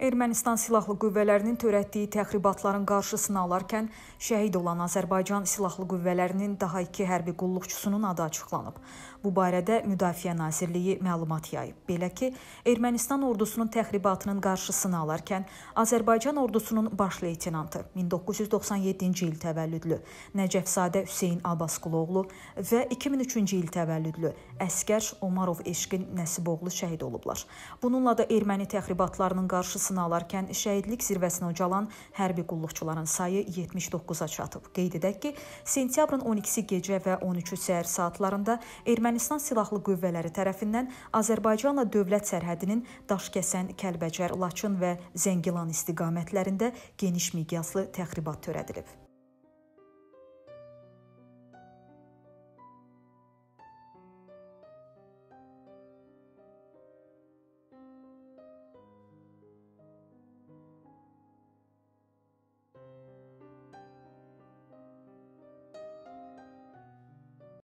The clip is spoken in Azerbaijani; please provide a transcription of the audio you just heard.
Ermənistan silahlı qüvvələrinin törətdiyi təxribatların qarşısını alarkən şəhid olan Azərbaycan silahlı qüvvələrinin daha 2 hərbi qulluqçusunun adı açıqlanıb. Bu barədə Müdafiə Nazirliyi məlumat yayıb. Belə ki, Ermənistan ordusunun təxribatının qarşısını alarkən Azərbaycan ordusunun baş leytenantı 1997-ci il təvəllüdlü Nəcəfzadə Hüseyn Abbasquluoğlu və 2003-cü il təvəllüdlü Əskər Omarov Eşqin Nəsiboğlu şəhid olublar. Bununla da erməni təxribatlarının qarşısını qarşısını alarkən şəhidlik zirvəsinə ucalan hərbi qulluqçuların sayı 79-a çatıb. Qeyd edək ki, sentyabrın 12-si gecə və 13-ü səhər saatlarında Ermənistan silahlı qüvvələri tərəfindən Azərbaycanla dövlət sərhədinin Daşkəsən, Kəlbəcər, Laçın və Zəngilan istiqamətlərində geniş miqyaslı təxribat törədilib.